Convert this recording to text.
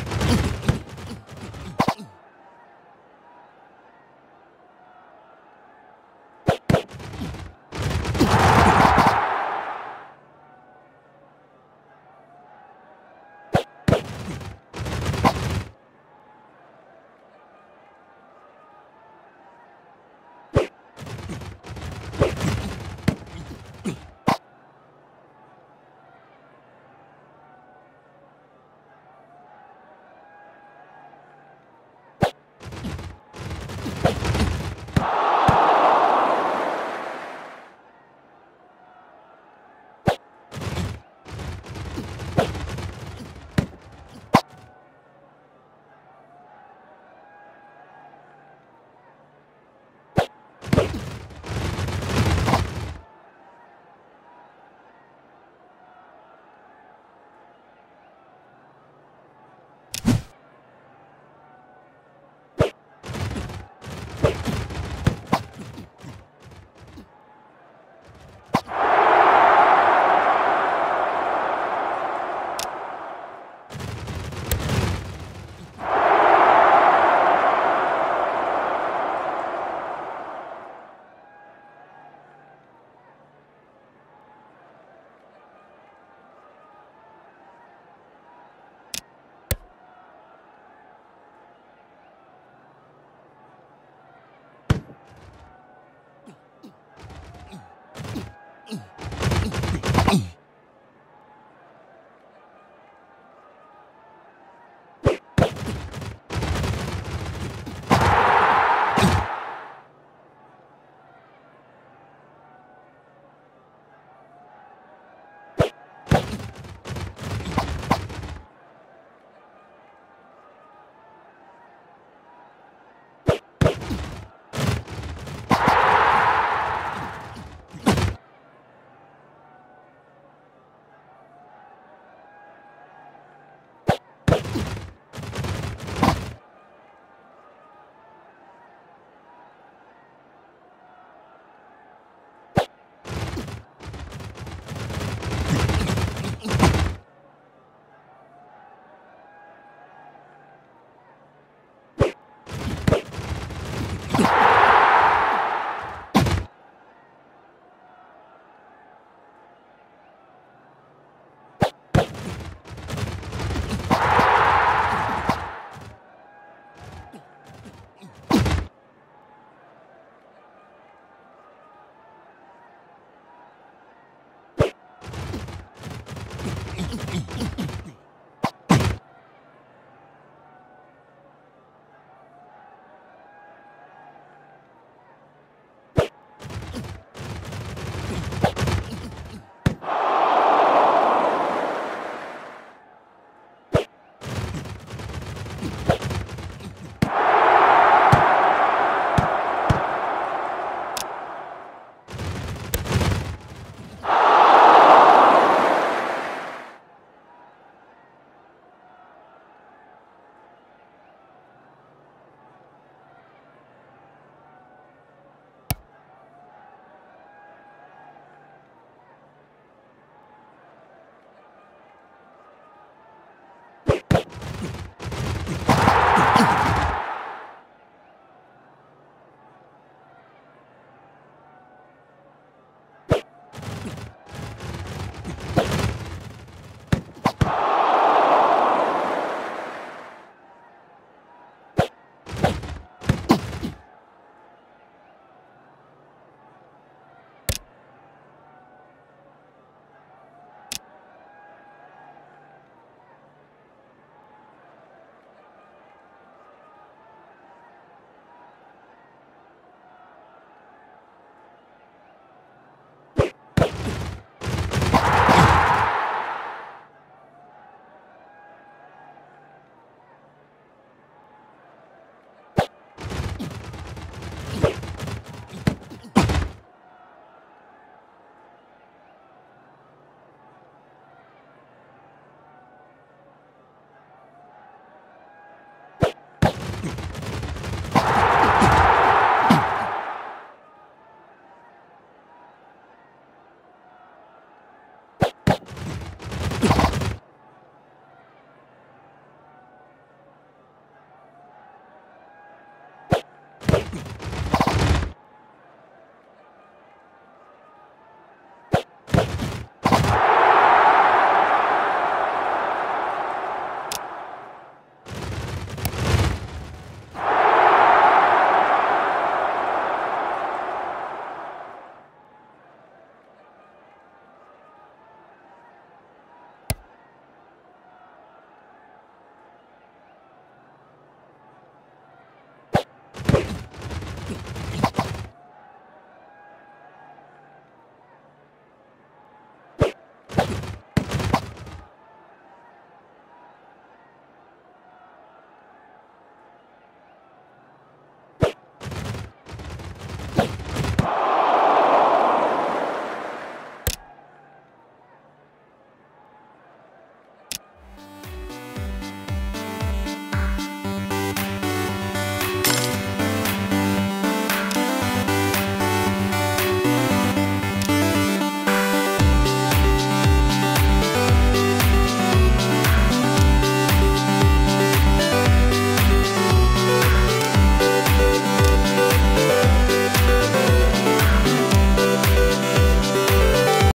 Ugh. Ой.